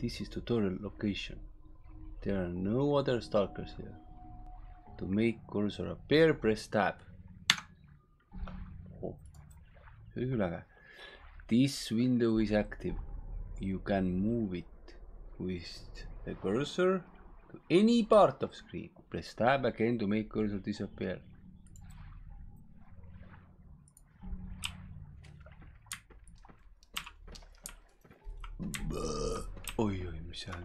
This is tutorial location. There are no other stalkers here. To make cursor appear, press tab. Oh. This window is active. You can move it with the cursor to any part of screen. Press tab again to make cursor disappear. Oi-oi, mis see on?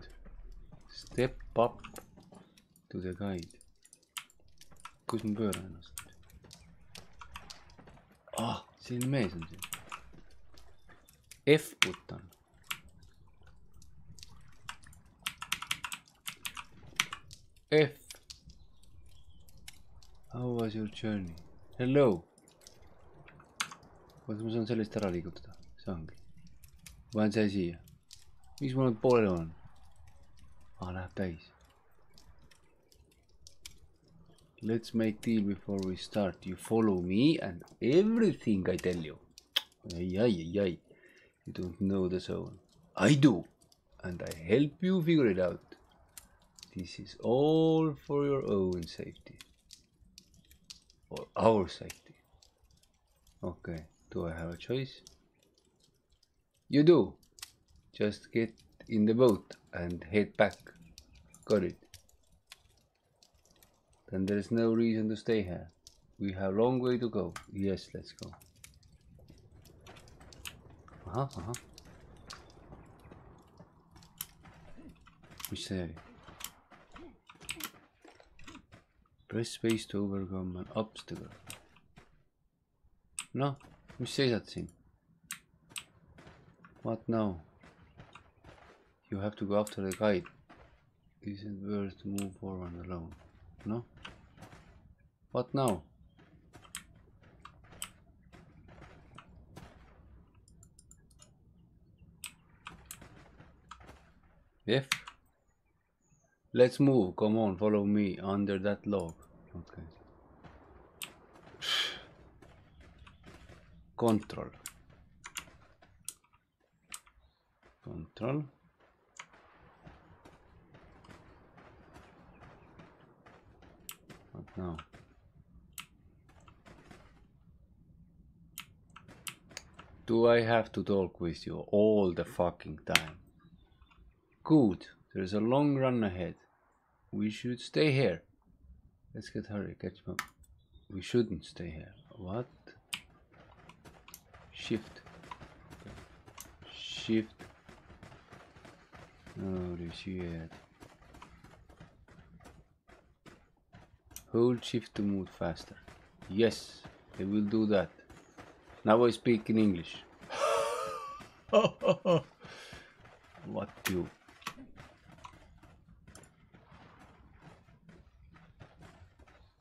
Step up to the guide. kus ma pööran ennast? ah, selline mees on siin. F button. F. How was your journey? Hello. oota, ma saan sellest ära liigutada, see ongi. panen see siia. Miks mul nüüd pooleli on? aa, läheb täis. Let's make deal before we start. You follow me and everything I tell you. Ai, ai, ai. You don't know the zone. I do. And I help you figure it out. This is all for your own safety. Or our safety. Okay. Do I have a choice? You do. Just get in the boat and head back. Got it. Then there's no reason to stay here. We have a long way to go. Yes, let's go. ahah, ahah. mis see? Press space to overcome an obstacle. noh, mis seisad siin? What now? You have to go after the guide. Isn't worth to move forward alone. No? What now? F. Let's move. Come on, follow me under that log. Okay. Control. Control. Now? Do I have to talk with you all the fucking time? Good. There's a long run ahead. We should stay here. Let's get hurry. Catch up. We shouldn't stay here. What? Shift. Shift. Holy shit. Hold shift to move faster. Yes, I will do that. Now I speak in English. what you?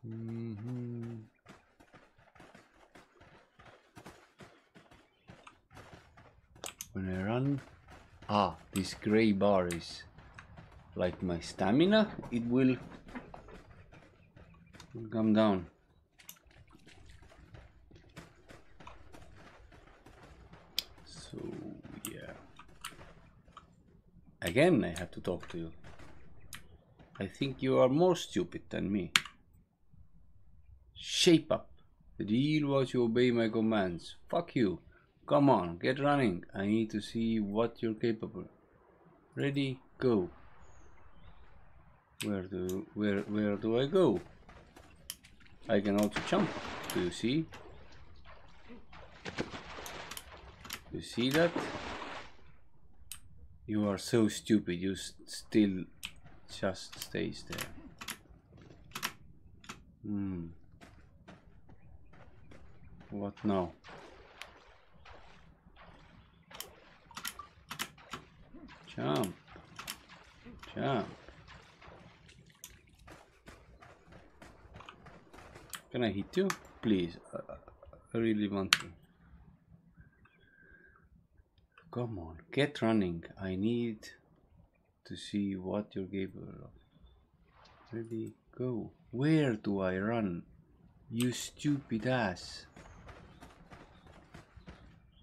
Mhm. When I run, ah, this gray bar is like my stamina. It will come down. So yeah. Again, I have to talk to you. I think you are more stupid than me. Shape up. The deal was you obey my commands. Fuck you. Come on, get running. I need to see what you're capable. Ready, go. Where do where where do I go? I can also jump. Do you see? You see that? You are so stupid. You st still just stays there. Hmm. What now? Jump. Jump. Can I hit you? Please. I, I really want to. Come on, get running. I need to see what you're capable of. Ready, go. Where do I run? You stupid ass.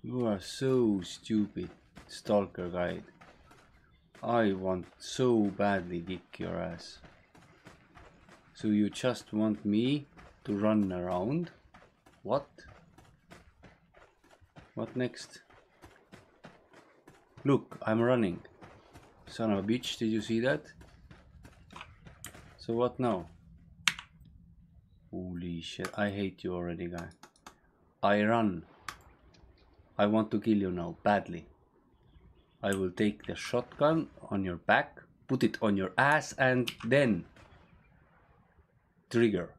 You are so stupid, stalker guide. I want so badly kick your ass. So you just want me to run around? What? What next? Look, I'm running. Son of a bitch, did you see that? So what now? Holy shit, I hate you already, guy. I run. I want to kill you now, badly. I will take the shotgun on your back, put it on your ass, and then trigger.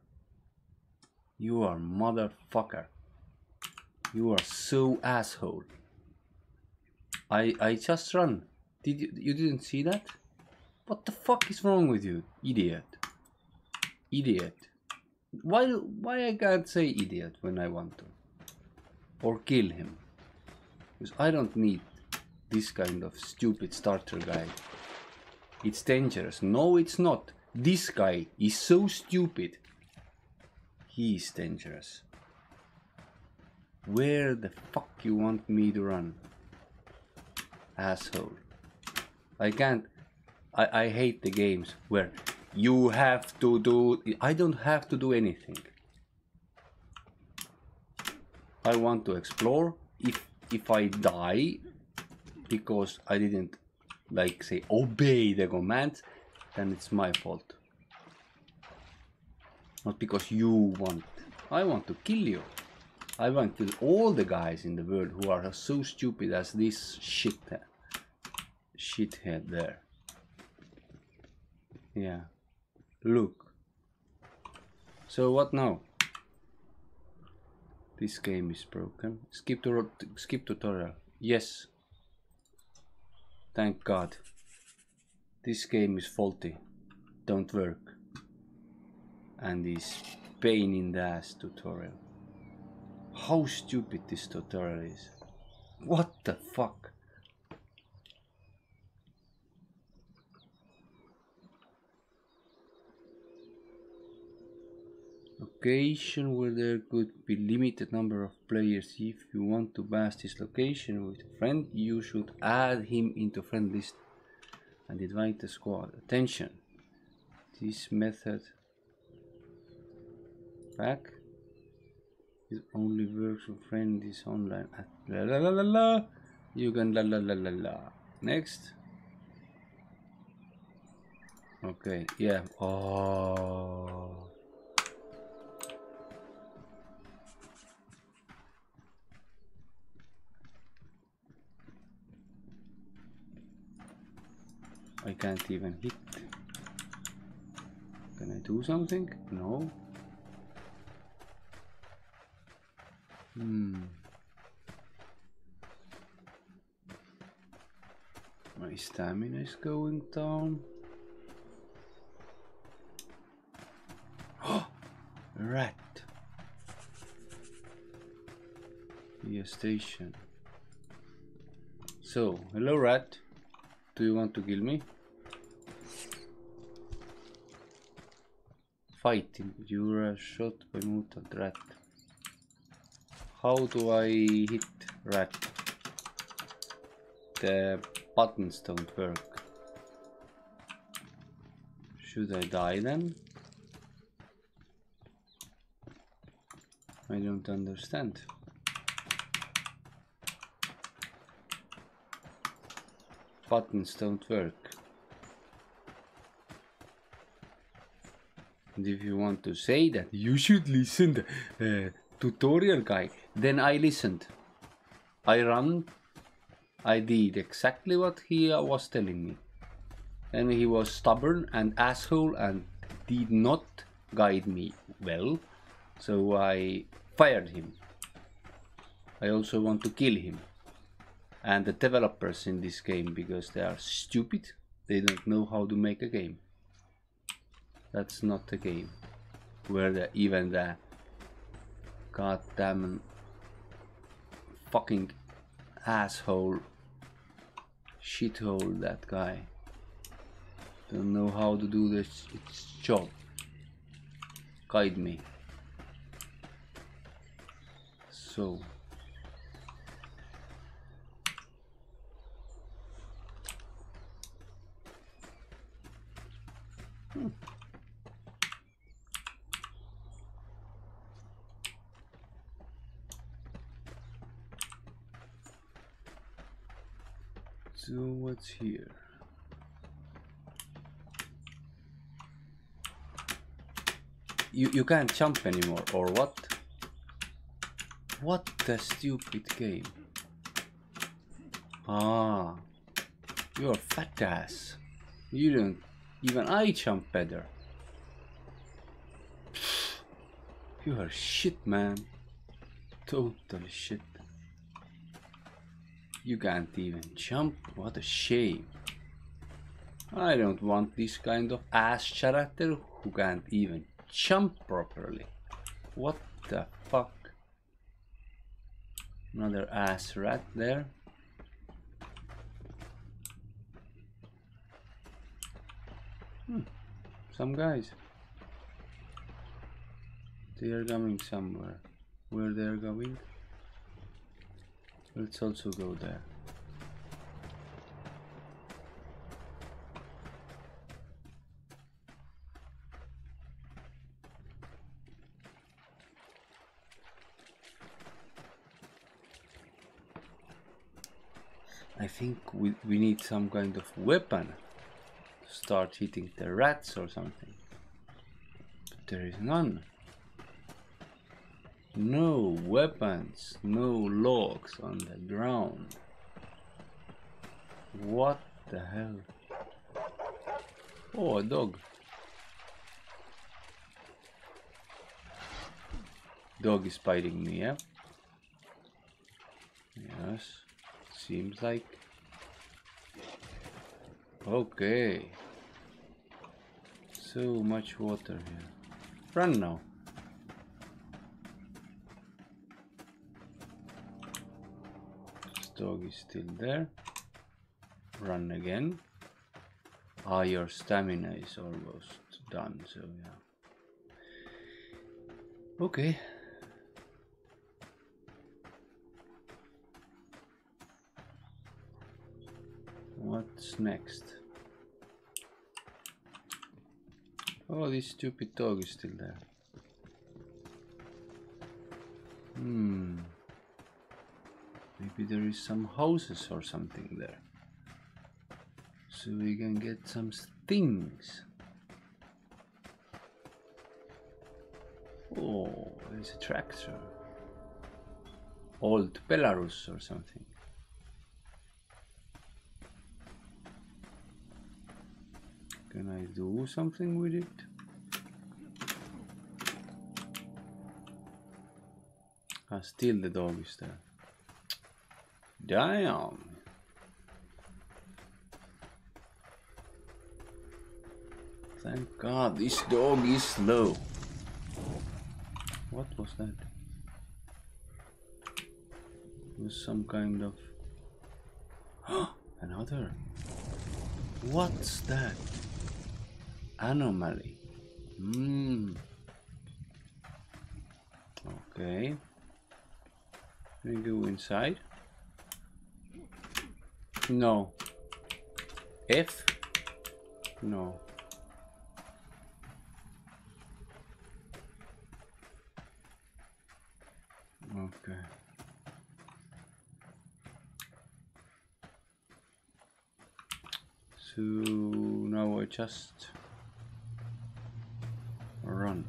You are motherfucker. You are so asshole. I I just run. Did you you didn't see that? What the fuck is wrong with you, idiot? Idiot. Why why I can't say idiot when I want to? Or kill him? Because I don't need this kind of stupid starter guy. It's dangerous. No, it's not. This guy is so stupid. He is dangerous. Where the fuck you want me to run? Asshole. I can't. I, I hate the games where you have to do. I don't have to do anything. I want to explore. If if I die because I didn't like say obey the commands, then it's my fault. Not because you want. I want to kill you. I want to kill all the guys in the world who are so stupid as this shit shithead there. Yeah. Look. So what now? This game is broken. Skip to skip tutorial. Yes. Thank God. This game is faulty. Don't work. And this pain in the ass tutorial. How stupid this tutorial is. What the fuck? Location where there could be limited number of players. If you want to bash this location with a friend, you should add him into friend list and invite the squad. Attention! This method back it only virtual friend is online. At la la la la la. You can la la la la la. Next. Okay yeah. Oh. I can't even hit. Can I do something? No. Hmm. My stamina is going down. Rat. Be station. So, hello rat. Do you want to kill me? Fighting. You're a shot by mutant rat. How do I hit rat? The buttons don't work. Should I die then? I don't understand. buttons don't work. And if you want to say that you should listen the uh, tutorial guy, then I listened. I ran. I did exactly what he was telling me. And he was stubborn and asshole and did not guide me well. So I fired him. I also want to kill him and the developers in this game because they are stupid they don't know how to make a game that's not a game where the, even the goddamn fucking asshole. Shithole, that guy. Don't know how to do this its job. Guide me. So. Hmm. So what's here? You you can't jump anymore or what? What a stupid game. Ah, you're a fat ass. You don't even I jump better. You are shit man. Total shit. You can't even jump. What a shame. I don't want this kind of ass character who can't even jump properly. What the fuck? Another ass rat there. Hmm. Some guys. They are coming somewhere. Where they are going? Let's also go there. I think we, we need some kind of weapon to start hitting the rats or something. But there is none. No weapons, no logs on the ground. What the hell? Oh, a dog. Dog is biting me, yeah? Yes, seems like. Okay. So much water here. Run now. Dog is still there. Run again. Ah, your stamina is almost done, so yeah. Okay. What's next? Oh, this stupid dog is still there. Hmm. Maybe there is some houses or something there. So we can get some things. Oh, there's a tractor. Old Belarus or something. Can I do something with it? Ah, still the dog is there. Damn. Thank God this dog is slow. What was that? It was some kind of another. What's that? Anomaly. Hmm. Okay. Can we go inside? No. If? No. Okay. So now I just run.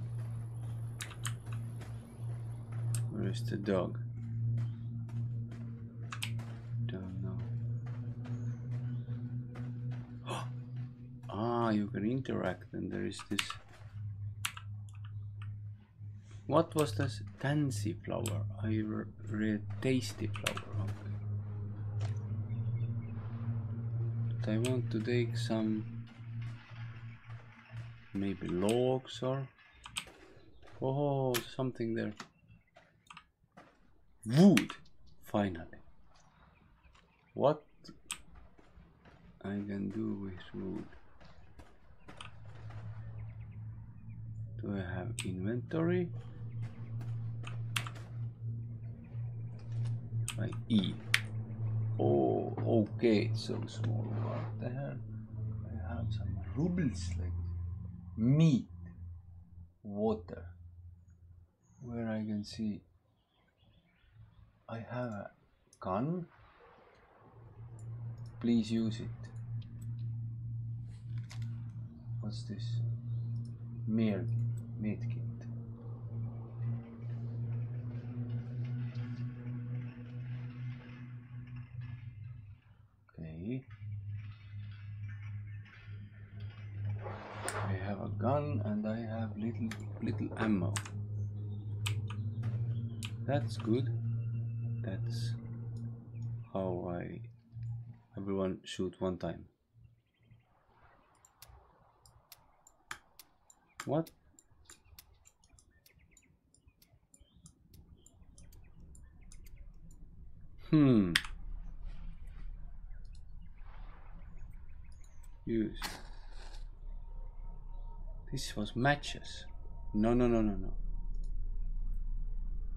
Where is the dog? You can interact and there is this what was this tansy flower? I read tasty flower okay. I want to take some maybe logs or oh something there. Wood finally. What I can do with wood do I have inventory by E oh okay so small I have some rubles like meat, water. Where I can see I have a gun. Please use it. What's this? Mir medkit. Okay. I have a gun and I have little little ammo. That's good. That's how I everyone shoot one time. What? Hmm. Use. This was matches. No, no, no, no, no.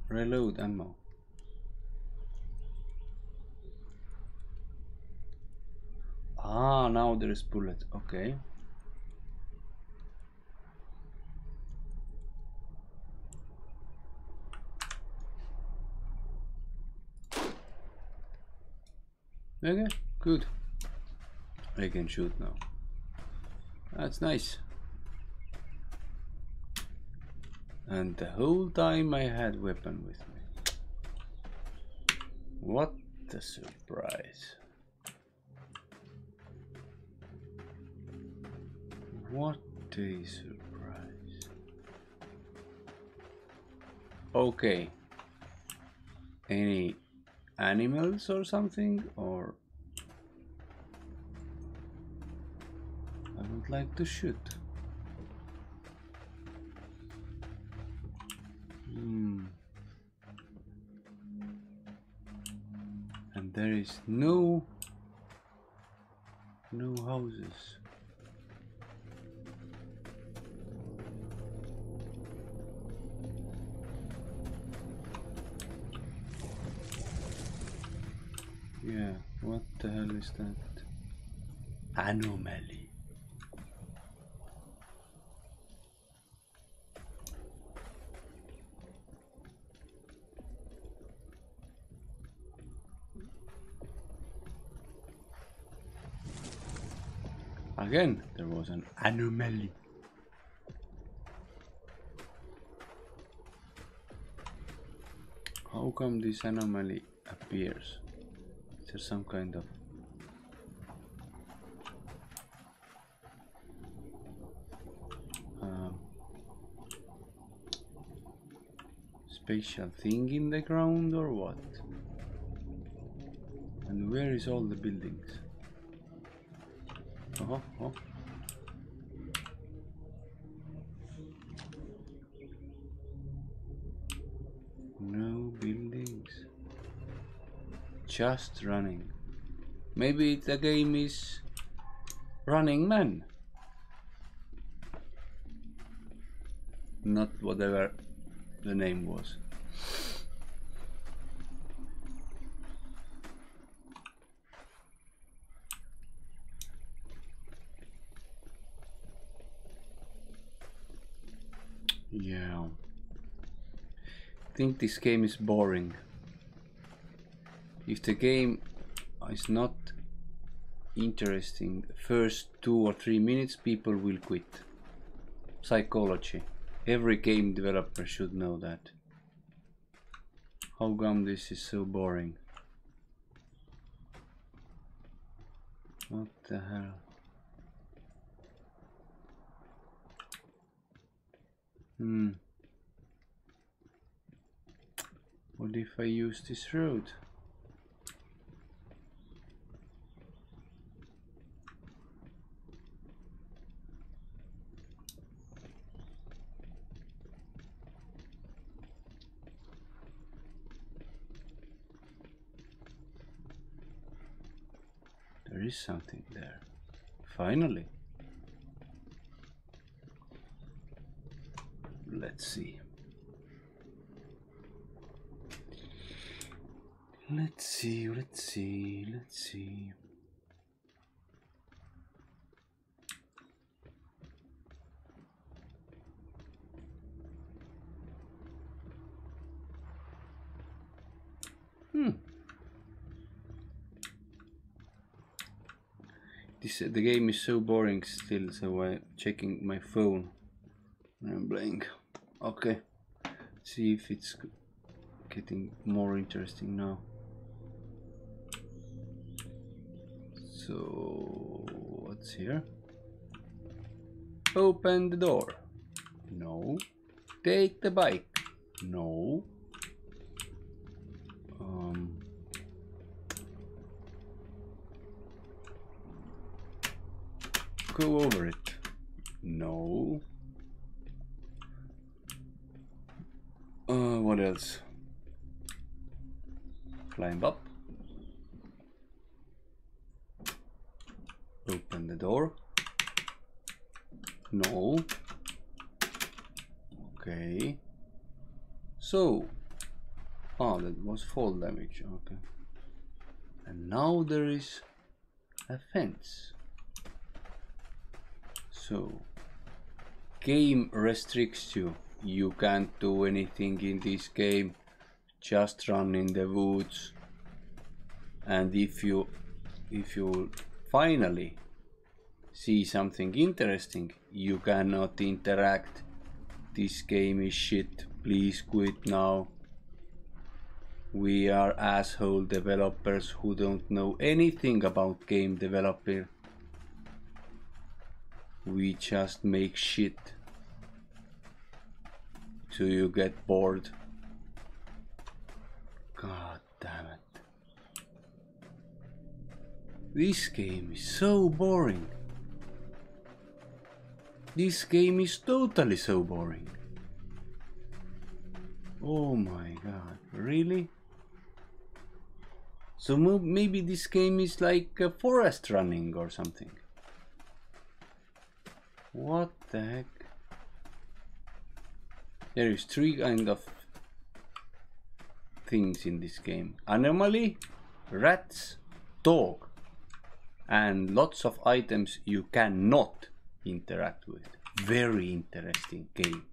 Reload ammo. Ah, now there is bullet. Okay. Okay, good. I can shoot now. That's nice. And the whole time I had weapon with me. What a surprise. What a surprise. Okay. Any animals or something or I would like to shoot. Hmm. And there is no no houses. Yeah, what the hell is that? Anomaly. Again, there was an anomaly. How come this anomaly appears? Some kind of um, special thing in the ground or what? And where is all the buildings? Oh, oh. No. Just running. Maybe the game is Running Man. Not whatever the name was. Yeah. I think this game is boring. If the game is not interesting first two or three minutes people will quit. Psychology. Every game developer should know that. How come this is so boring? What the hell? Hmm. What if I use this road? There is something there. Finally. Let's see. Let's see, let's see, let's see. The game is so boring still, so I'm checking my phone. I'm playing. Okay. See if it's getting more interesting now. So what's here? Open the door. No. Take the bike. No. Um. Go over it. No. Uh, what else? Climb up. Open the door. No. Okay. So. Oh, that was fall damage. Okay. And now there is a fence. So. Game restricts you. You can't do anything in this game. Just run in the woods. And if you if you finally see something interesting, you cannot interact. This game is shit. Please quit now. We are asshole developers who don't know anything about game developer. We just make shit. till you get bored. God damn it. This game is so boring. This game is totally so boring. Oh my god, really? So maybe this game is like a forest running or something. What the heck? There is three kind of things in this game. Anomaly, rats, dog and lots of items you cannot interact with. Very interesting game.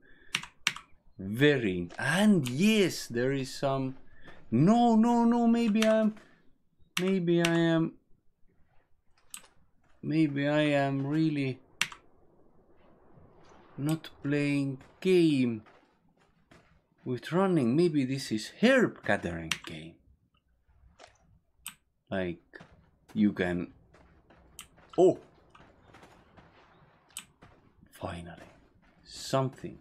Very and yes, there is some. No, no, no. Maybe I'm. Maybe I am. Maybe I am really not playing game with running. Maybe this is herb gathering game. Like you can Oh! Finally. Something.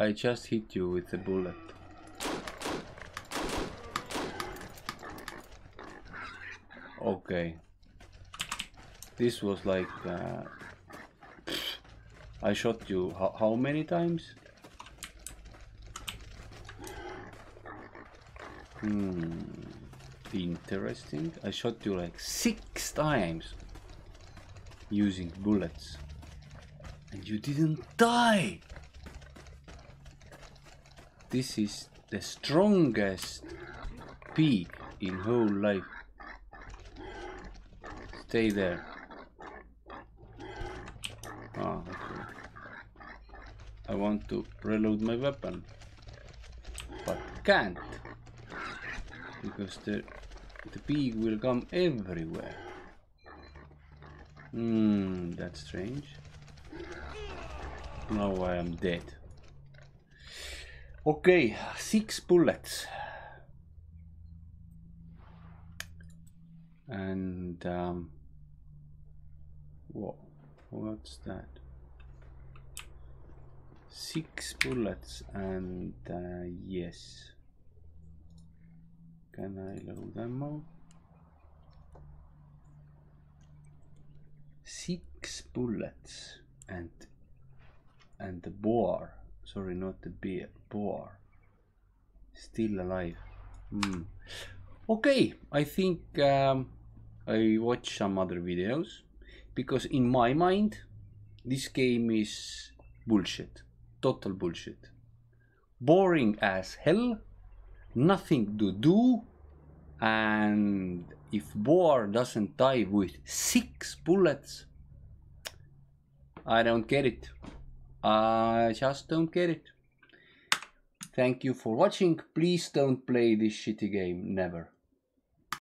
I just hit you with a bullet. Okay. This was like... Uh, I shot you how, how many times? Hmm. Interesting. I shot you like six times using bullets. And you didn't die. This is the strongest peak in whole life. Stay there. Ah, okay. I want to reload my weapon, but can't because the the pig will come everywhere. Hmm, that's strange. Now I am dead. Okay, six bullets. And um, what? What's that? Six bullets and uh, yes. Can I load ammo? Six bullets and and the boar. Sorry, not the bear. Boar. Still alive. Hmm. Okay, I think um, I watch some other videos because in my mind this game is bullshit. Total bullshit. Boring as hell nothing to do and if Boar doesn't die with six bullets I don't get it I just don't get it Thank you for watching. Please don't play this shitty game. Never.